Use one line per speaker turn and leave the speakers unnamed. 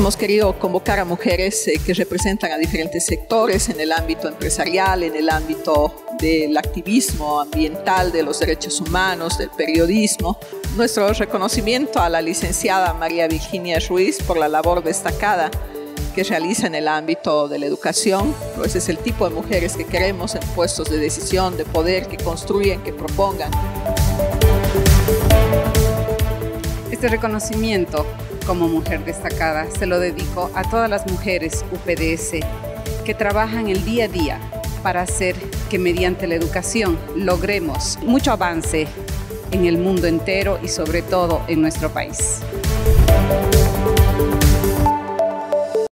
hemos querido convocar a mujeres eh, que representan a diferentes sectores en el ámbito empresarial, en el ámbito del activismo ambiental, de los derechos humanos, del periodismo. Nuestro reconocimiento a la licenciada María Virginia Ruiz por la labor destacada que realiza en el ámbito de la educación, pues es el tipo de mujeres que queremos en puestos de decisión, de poder, que construyen, que propongan.
Este reconocimiento como mujer destacada se lo dedico a todas las mujeres UPDS que trabajan el día a día para hacer que mediante la educación logremos mucho avance en el mundo entero y sobre todo en nuestro país.